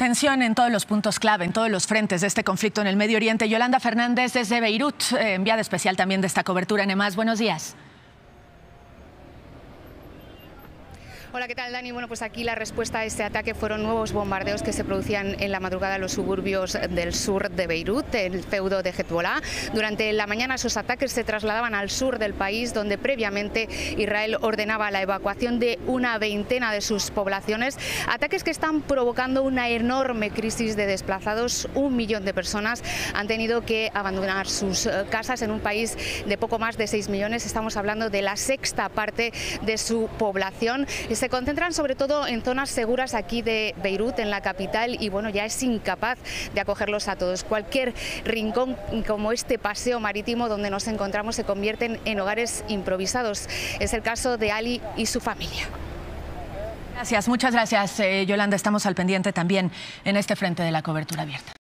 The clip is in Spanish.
Tensión en todos los puntos clave, en todos los frentes de este conflicto en el Medio Oriente. Yolanda Fernández desde Beirut, eh, enviada especial también de esta cobertura en. Buenos días. Hola, ¿qué tal, Dani? Bueno, pues aquí la respuesta a este ataque fueron nuevos bombardeos que se producían en la madrugada en los suburbios del sur de Beirut, el feudo de Hezbollah. Durante la mañana esos ataques se trasladaban al sur del país, donde previamente Israel ordenaba la evacuación de una veintena de sus poblaciones. Ataques que están provocando una enorme crisis de desplazados. Un millón de personas han tenido que abandonar sus eh, casas en un país de poco más de 6 millones. Estamos hablando de la sexta parte de su población se concentran sobre todo en zonas seguras aquí de Beirut, en la capital, y bueno, ya es incapaz de acogerlos a todos. Cualquier rincón como este paseo marítimo donde nos encontramos se convierten en hogares improvisados. Es el caso de Ali y su familia. Gracias, muchas gracias, eh, Yolanda. Estamos al pendiente también en este frente de la cobertura abierta.